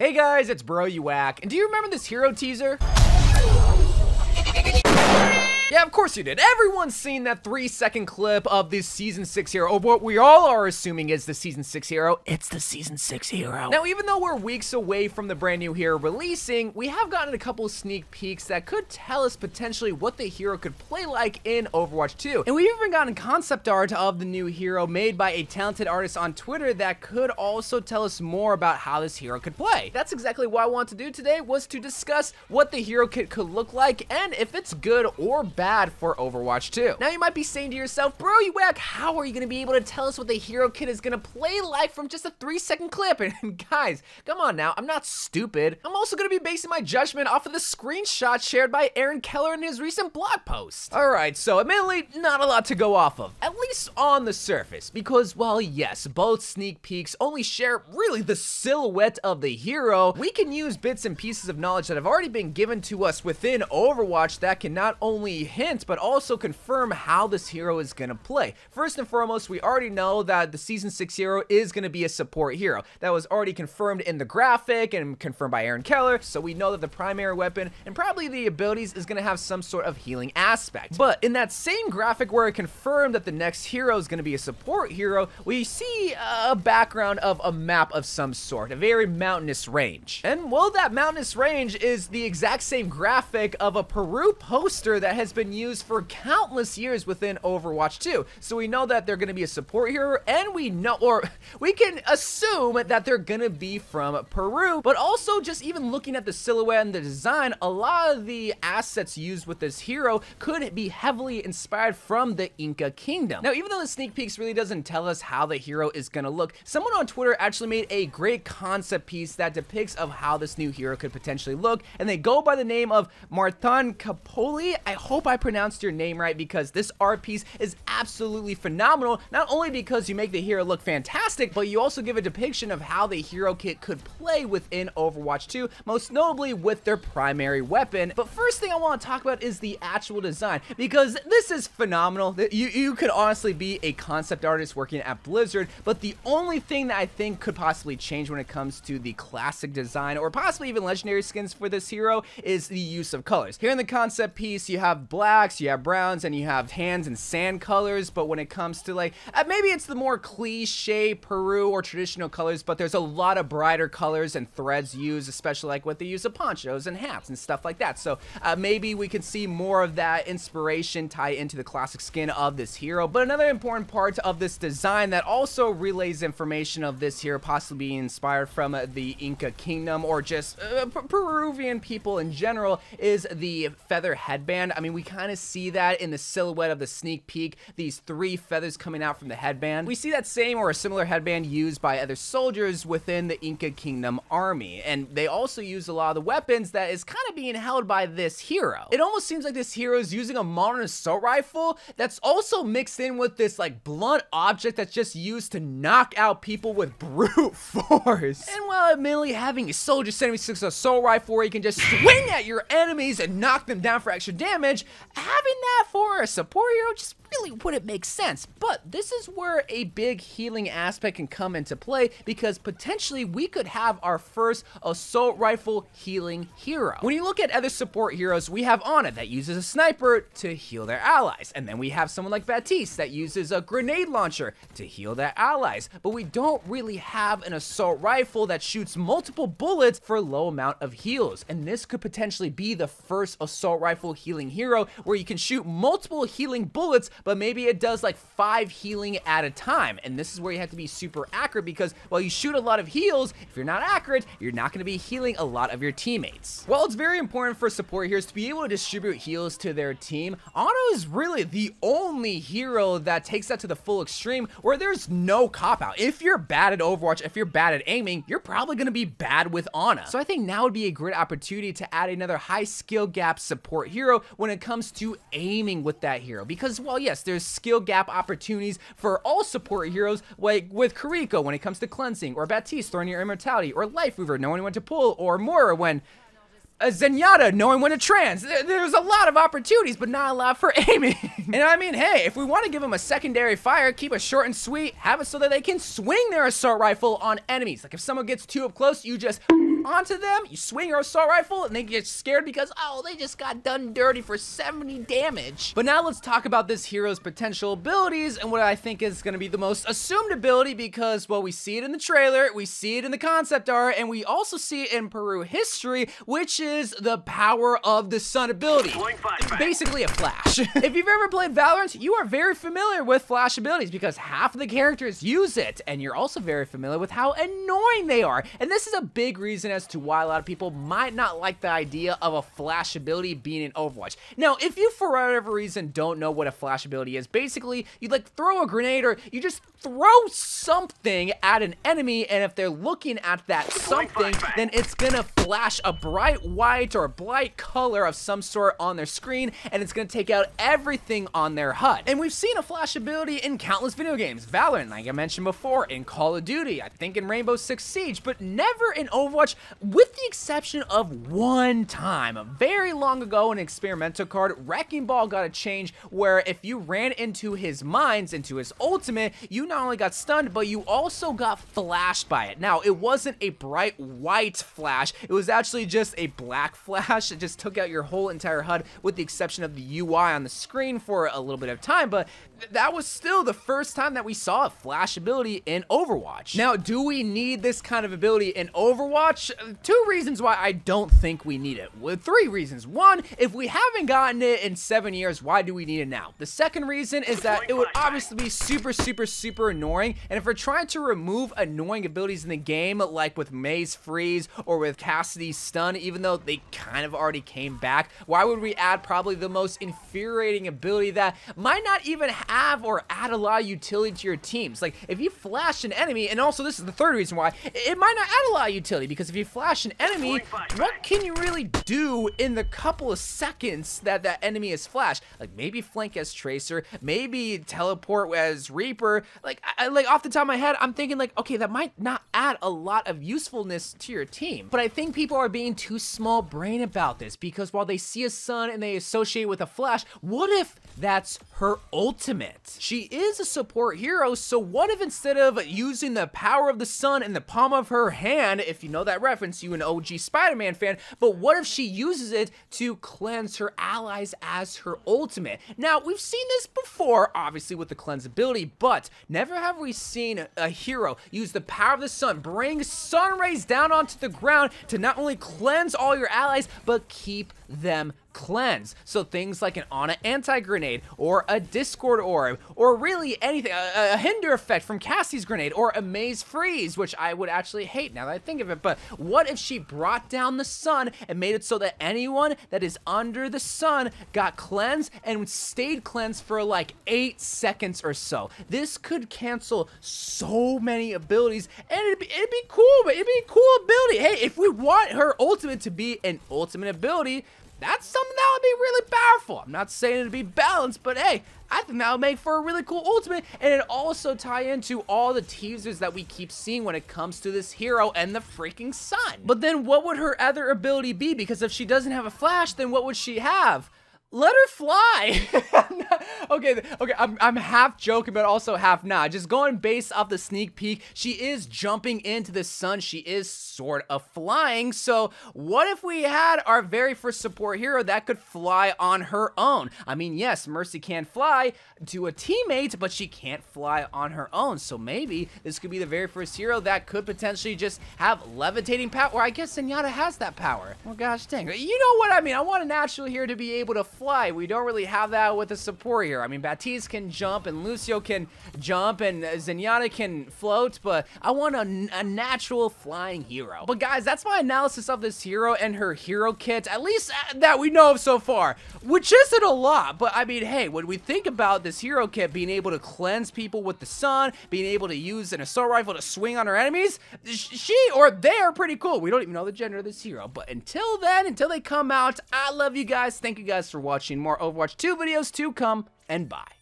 Hey guys, it's Bro You Wack, and do you remember this hero teaser? Yeah, of course you did. Everyone's seen that three second clip of this season six hero, of what we all are assuming is the season six hero. It's the season six hero. Now, even though we're weeks away from the brand new hero releasing, we have gotten a couple sneak peeks that could tell us potentially what the hero could play like in Overwatch 2. And we've even gotten concept art of the new hero made by a talented artist on Twitter that could also tell us more about how this hero could play. That's exactly what I want to do today was to discuss what the hero kit could look like and if it's good or bad bad for Overwatch 2. Now you might be saying to yourself, bro, you wack, how are you to be able to tell us what the hero kit is to play like from just a three second clip? And guys, come on now, I'm not stupid. I'm also to be basing my judgment off of the screenshot shared by Aaron Keller in his recent blog post. Alright, so admittedly, not a lot to go off of, at least on the surface, because while yes, both sneak peeks only share really the silhouette of the hero, we can use bits and pieces of knowledge that have already been given to us within Overwatch that can not only hint, but also confirm how this hero is going to play. First and foremost, we already know that the Season 6 hero is going to be a support hero. That was already confirmed in the graphic and confirmed by Aaron Keller, so we know that the primary weapon and probably the abilities is going to have some sort of healing aspect. But in that same graphic where it confirmed that the next hero is going to be a support hero, we see a background of a map of some sort, a very mountainous range. And well, that mountainous range is the exact same graphic of a Peru poster that has been been used for countless years within Overwatch 2. So we know that they're going to be a support hero, and we know, or we can assume that they're going to be from Peru, but also just even looking at the silhouette and the design, a lot of the assets used with this hero could be heavily inspired from the Inca Kingdom. Now, even though the sneak peeks really doesn't tell us how the hero is going to look, someone on Twitter actually made a great concept piece that depicts of how this new hero could potentially look, and they go by the name of Martin Kapoli. I hope pronounced your name right because this art piece is absolutely phenomenal, not only because you make the hero look fantastic, but you also give a depiction of how the hero kit could play within Overwatch 2, most notably with their primary weapon. But first thing I want to talk about is the actual design, because this is phenomenal. You, you could honestly be a concept artist working at Blizzard, but the only thing that I think could possibly change when it comes to the classic design, or possibly even legendary skins for this hero, is the use of colors. Here in the concept piece, you have blacks, you have browns, and you have hands and sand colors. But when it comes to like, uh, maybe it's the more cliche Peru or traditional colors, but there's a lot of brighter colors and threads used, especially like with the use of ponchos and hats and stuff like that. So uh, maybe we can see more of that inspiration tie into the classic skin of this hero. But another important part of this design that also relays information of this hero possibly being inspired from uh, the Inca kingdom or just uh, Peruvian people in general is the feather headband. I mean, we kind of see that in the silhouette of the sneak peek, these three feathers coming out from the headband. We see that same or a similar headband used by other soldiers within the Inca Kingdom army, and they also use a lot of the weapons that is kind of being held by this hero. It almost seems like this hero is using a modern assault rifle that's also mixed in with this like blunt object that's just used to knock out people with brute force. And while admittedly having a soldier 76 assault rifle where you can just swing at your enemies and knock them down for extra damage, having that for a support hero just really wouldn't make sense. But this is where a big healing aspect can come into play because potentially we could have our first assault rifle healing hero. When you look at other support heroes, we have Ana that uses a sniper to heal their allies. And then we have someone like Baptiste that uses a grenade launcher to heal their allies. But we don't really have an assault rifle that shoots multiple bullets for a low amount of heals. And this could potentially be the first assault rifle healing hero where you can shoot multiple healing bullets but maybe it does like five healing at a time. And this is where you have to be super accurate because while you shoot a lot of heals, if you're not accurate, you're not going to be healing a lot of your teammates. While it's very important for support heroes to be able to distribute heals to their team, Ana is really the only hero that takes that to the full extreme where there's no cop-out. If you're bad at Overwatch, if you're bad at aiming, you're probably going to be bad with Ana. So I think now would be a great opportunity to add another high skill gap support hero when it comes to aiming with that hero. Because while yes, there's skill gap opportunities for all support heroes, like with Kiriko when it comes to cleansing, or Baptiste throwing your immortality, or Lifeweaver knowing when to pull, or Moira when a Zenyatta knowing when to trans. There's a lot of opportunities, but not a lot for aiming. and I mean, hey, if we want to give them a secondary fire, keep it short and sweet, have it so that they can swing their assault rifle on enemies. Like if someone gets too up close, you just onto them, you swing your assault rifle, and they get scared because, oh, they just got done dirty for 70 damage. But now let's talk about this hero's potential abilities and what I think is going to be the most assumed ability because, well, we see it in the trailer, we see it in the concept art, and we also see it in Peru history, which is the power of the sun ability. It's Basically a flash. if you've ever played Valorant, you are very familiar with flash abilities because half of the characters use it, and you're also very familiar with how annoying they are. And this is a big reason as to why a lot of people might not like the idea of a flash ability being in Overwatch. Now, if you for whatever reason don't know what a flash ability is, basically you like throw a grenade or you just throw something at an enemy and if they're looking at that something, then it's gonna flash a bright white or bright color of some sort on their screen and it's gonna take out everything on their HUD. And we've seen a flash ability in countless video games. Valorant, like I mentioned before, in Call of Duty, I think in Rainbow Six Siege, but never in Overwatch with the exception of one time. Very long ago an experimental card, Wrecking Ball got a change where if you ran into his mines, into his ultimate, you not only got stunned, but you also got flashed by it. Now, it wasn't a bright white flash. It was actually just a black flash. It just took out your whole entire HUD with the exception of the UI on the screen for a little bit of time, but that was still the first time that we saw a flash ability in Overwatch. Now, do we need this kind of ability in Overwatch? Uh, two reasons why I don't think we need it. With three reasons. One, if we haven't gotten it in seven years, why do we need it now? The second reason is that it would obviously be super, super, super annoying. And if we're trying to remove annoying abilities in the game, like with Mei's Freeze or with Cassidy's Stun, even though they kind of already came back, why would we add probably the most infuriating ability that might not even have or add a lot of utility to your teams? Like, if you flash an enemy, and also this is the third reason why, it might not add a lot of utility, because if you flash an enemy, what can you really do in the couple of seconds that that enemy is flashed? Like, maybe flank as Tracer, maybe teleport as Reaper, like, I, like off the top of my head, I'm thinking like, okay, that might not add a lot of usefulness to your team. But I think people are being too small brain about this because while they see a sun and they associate with a flash, what if that's her ultimate? She is a support hero, so what if instead of using the power of the sun in the palm of her hand, if you know that reference, you an OG Spider-Man fan, but what if she uses it to cleanse her allies as her ultimate? Now, we've seen this before, obviously with the cleanse ability, but never have we seen a hero use the power of the sun, bring sun rays down onto the ground to not only cleanse all your allies, but keep them cleanse. So things like an Ana anti-grenade or a Discord orb or really anything, a, a, hinder effect from Cassie's grenade or a Mei's freeze, which I would actually hate now that I think of it. But what if she brought down the sun and made it so that anyone that is under the sun got cleansed and stayed cleansed for like eight seconds or so? This could cancel so many abilities and it'd be, it'd be cool, but it'd be a cool ability. Hey, if we want her ultimate to be an ultimate ability, that's something that would be really powerful. I'm not saying it'd be balanced, but hey, I think that would make for a really cool ultimate, and it also tie into all the teasers that we keep seeing when it comes to this hero and the freaking sun. But then what would her other ability be? Because if she doesn't have a flash, then what would she have? let her fly. okay, okay, I'm, I'm half joking, but also half not. Just going based off the sneak peek, she is jumping into the sun. She is sort of flying. So what if we had our very first support hero that could fly on her own? I mean, yes, Mercy can fly to a teammate, but she can't fly on her own. So maybe this could be the very first hero that could potentially just have levitating power. I guess Zenyatta has that power. Oh gosh, dang. You know what I mean? I want a natural hero to be able to fly. We don't really have that with a support here. I mean, Baptiste can jump and Lucio can jump and Zenyatta can float, but I want a, a natural flying hero. But guys, that's my analysis of this hero and her hero kit, at least uh, that we know of so far, which isn't a lot, but I mean, hey, when we think about this hero kit being able to cleanse people with the sun, being able to use an assault rifle to swing on her enemies, she or they are pretty cool. We don't even know the gender of this hero, but until then, until they come out, I love you guys. Thank you guys for watching more Overwatch 2 videos to come, and bye.